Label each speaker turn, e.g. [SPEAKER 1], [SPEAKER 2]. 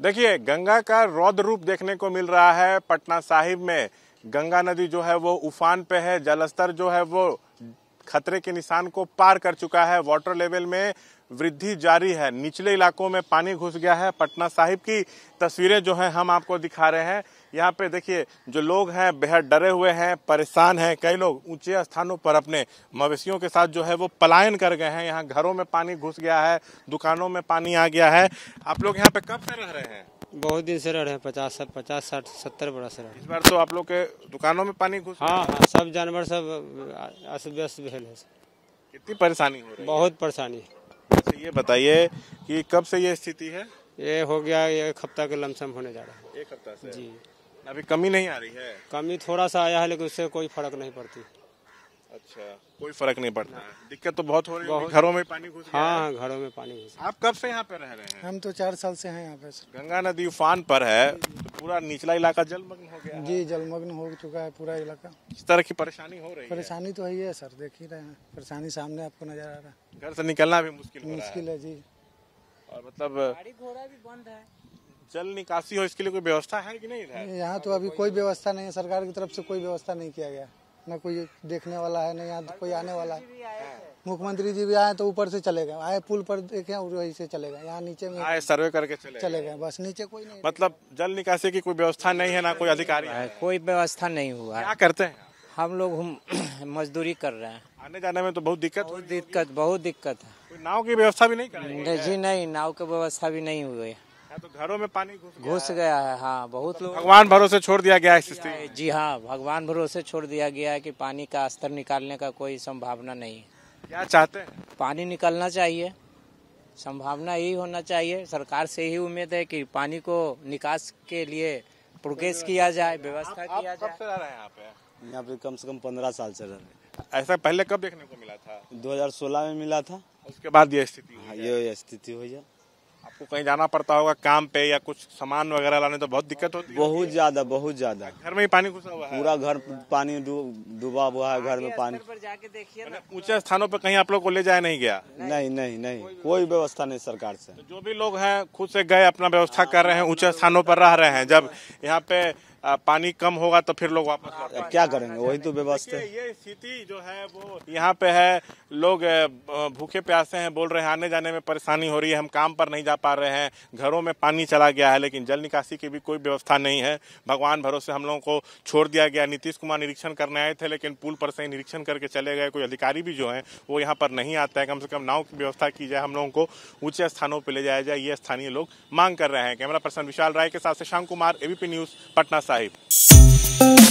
[SPEAKER 1] देखिए, गंगा का रौद्र रूप देखने को मिल रहा है पटना साहिब में। गंगा नदी जो है वो उफान पे है, जलस्तर जो है वो खतरे के निशान को पार कर चुका है। वाटर लेवल में वृद्धि जारी है। निचले इलाकों में पानी घुस गया है। पटना साहिब की तस्वीरें जो है हम आपको दिखा रहे हैं। यहाँ पे देखिए जो लोग हैं बेहद डरे हुए हैं परेशान हैं। कई लोग ऊँचे स्थानों पर अपने मवेशियों के साथ जो है वो पलायन कर गए हैं। यहाँ घरों में पानी घुस गया है दुकानों में पानी आ गया है। आप लोग यहाँ पे कब से रह रहे हैं?
[SPEAKER 2] बहुत दिन से रह रहे हैं पचास पचास साठ सत्तर बरस रहे हैं।
[SPEAKER 1] इस बार तो आप लोग के दुकानों में पानी घुस
[SPEAKER 2] हाँ हाँ सब जानवर सब अस्त व्यस्त भेल है।
[SPEAKER 1] कितनी परेशानी हो रही है?
[SPEAKER 2] बहुत परेशानी
[SPEAKER 1] वैसे ये बताइए कि कब से ये स्थिति है?
[SPEAKER 2] ये हो गया एक हफ़्ता के लमसम होने जा रहा है।
[SPEAKER 1] एक हफ़्ता से?
[SPEAKER 2] जी।
[SPEAKER 1] अभी कमी नहीं आ रही है?
[SPEAKER 2] कमी थोड़ा सा आया है लेकिन उससे कोई फ़र्क नहीं पड़ती।
[SPEAKER 1] अच्छा कोई फ़र्क नहीं पड़ता। है दिक्कत तो बहुत हो रही है घरों में पानी घुस गया।
[SPEAKER 2] हाँ
[SPEAKER 1] हाँ
[SPEAKER 2] घरों में पानी घुस
[SPEAKER 1] आप कब से यहाँ पे रह रहे हैं?
[SPEAKER 3] हम तो चार साल से हैं यहाँ पे
[SPEAKER 1] गंगा नदी उफान पर है तो पूरा निचला इलाका जलमग्न हो गया
[SPEAKER 3] जी जलमग्न हो चुका है पूरा इलाका।
[SPEAKER 1] इस तरह की परेशानी हो रही है?
[SPEAKER 3] परेशानी तो है ही है सर देख ही रहे हैं। परेशानी सामने आपको नज़र आ रहा है।
[SPEAKER 1] घर से निकलना भी मुश्किल हो रहा है।
[SPEAKER 3] मुश्किल है जी।
[SPEAKER 1] और मतलब जल निकासी हो इसके लिए कोई व्यवस्था है कि नहीं?
[SPEAKER 3] यहाँ तो अभी कोई व्यवस्था नहीं है। सरकार की तरफ़ से कोई व्यवस्था नहीं किया गया। न कोई देखने वाला है न यहाँ कोई आने वाला है। मुख्यमंत्री जी भी आए तो ऊपर से चले गए। आए पुल पर देखे और वहीं से चले गए। यहाँ नीचे में
[SPEAKER 1] आए सर्वे करके चले
[SPEAKER 3] चले गए। बस नीचे कोई नहीं।
[SPEAKER 1] मतलब जल निकासी की कोई व्यवस्था नहीं है ना कोई अधिकारी है।
[SPEAKER 4] कोई व्यवस्था नहीं हुआ है।
[SPEAKER 1] क्या करते हैं?
[SPEAKER 4] हम लोग हम मजदूरी कर रहे हैं।
[SPEAKER 1] आने जाने में तो बहुत दिक्कत
[SPEAKER 4] बहुत दिक्कत बहुत दिक्कत है।
[SPEAKER 1] नाव की व्यवस्था भी नहीं
[SPEAKER 4] जी नहीं नाव की व्यवस्था भी नहीं हुई है।
[SPEAKER 1] तो घरों में पानी घुस गया
[SPEAKER 4] गया है हाँ बहुत लोग
[SPEAKER 1] भगवान भरोसे छोड़ दिया गया है
[SPEAKER 4] जी हाँ भगवान भरोसे छोड़ दिया गया है कि पानी का स्तर निकालने का कोई संभावना नहीं है।
[SPEAKER 1] क्या चाहते हैं?
[SPEAKER 4] पानी निकलना चाहिए संभावना यही होना चाहिए। सरकार से यही उम्मीद है कि पानी को निकास के लिए प्रोग्रेस किया जाए व्यवस्था किया जाए
[SPEAKER 1] से रह रहे हैं यहाँ पे?
[SPEAKER 5] यहाँ पे कम से कम पंद्रह साल से रह रहे
[SPEAKER 1] ऐसा पहले कब देखने को मिला था?
[SPEAKER 5] हैं 2016 में मिला था।
[SPEAKER 1] उसके बाद ये स्थिति
[SPEAKER 5] हाँ,
[SPEAKER 1] है।
[SPEAKER 5] ये स्थिति हुई है।
[SPEAKER 1] आपको कहीं जाना पड़ता होगा काम पे या कुछ सामान वगैरह लाने तो बहुत दिक्कत होती है
[SPEAKER 5] बहुत ज़्यादा बहुत ज़्यादा।
[SPEAKER 1] घर में ही पानी घुसा हुआ है।
[SPEAKER 5] पूरा घर पानी डूबा हुआ है घर में पानी।
[SPEAKER 4] पर जाके देखिए ना।
[SPEAKER 1] ऊँचे स्थानों पर कहीं आप लोग को ले जाया नहीं गया?
[SPEAKER 5] नहीं। नहीं नहीं कोई व्यवस्था नहीं सरकार से।
[SPEAKER 1] जो भी लोग हैं खुद से गए अपना व्यवस्था कर रहे हैं ऊँचे स्थानों पर रह रहे हैं। जब यहाँ पे पानी कम होगा तो फिर लोग वापस
[SPEAKER 5] क्या करेंगे? वही तो व्यवस्था है।
[SPEAKER 1] ये स्थिति जो है वो यहाँ पे है। लोग भूखे प्यासे हैं बोल रहे हैं आने जाने में परेशानी हो रही है हम काम पर नहीं जा पा रहे हैं घरों में पानी चला गया है लेकिन जल निकासी की भी कोई व्यवस्था नहीं है। भगवान भरोसे हम लोगों को छोड़ दिया गया। नीतीश कुमार निरीक्षण करने आए थे लेकिन पुल पर से ही निरीक्षण करके चले गए। कोई अधिकारी भी जो है वो यहाँ पर नहीं आता है। कम से कम नाव की व्यवस्था की जाए हम लोगों को ऊँचे स्थानों पर ले जाया जाए ये स्थानीय लोग मांग कर रहे हैं। कैमरा पर्सन विशाल राय के साथ शशांक कुमार एबीपी न्यूज़ पटना साहिब